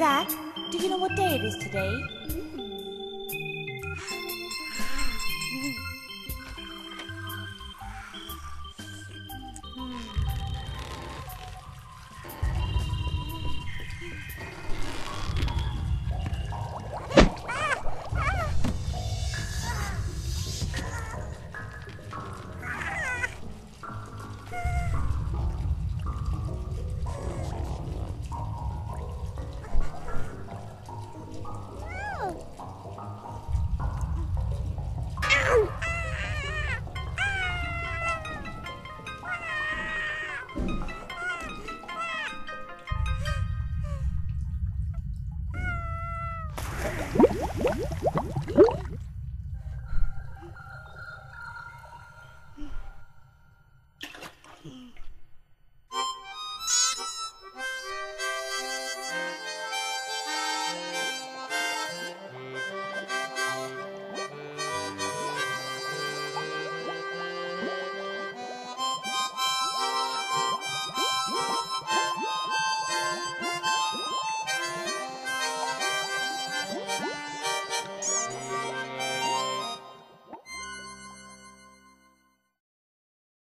Zach, do you know what day it is today?